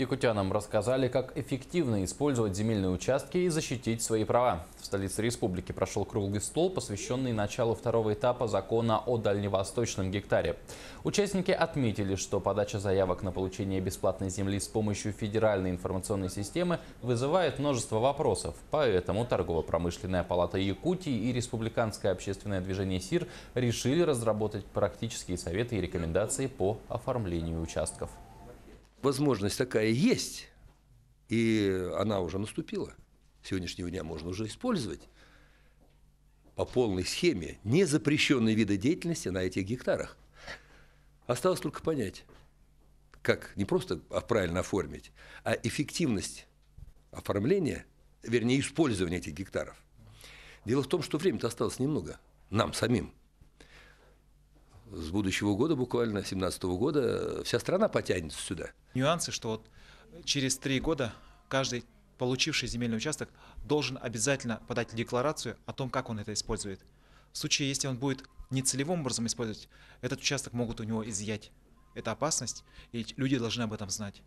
Якутянам рассказали, как эффективно использовать земельные участки и защитить свои права. В столице республики прошел круглый стол, посвященный началу второго этапа закона о дальневосточном гектаре. Участники отметили, что подача заявок на получение бесплатной земли с помощью федеральной информационной системы вызывает множество вопросов. Поэтому Торгово-промышленная палата Якутии и Республиканское общественное движение СИР решили разработать практические советы и рекомендации по оформлению участков возможность такая есть, и она уже наступила. Сегодняшнего дня можно уже использовать по полной схеме незапрещенные виды деятельности на этих гектарах. Осталось только понять, как не просто правильно оформить, а эффективность оформления, вернее, использования этих гектаров. Дело в том, что времени-то осталось немного, нам самим с будущего года, буквально 2017 года, вся страна потянется сюда. Нюансы, что вот через три года каждый получивший земельный участок должен обязательно подать декларацию о том, как он это использует. В случае, если он будет нецелевым образом использовать, этот участок могут у него изъять. Это опасность, и люди должны об этом знать.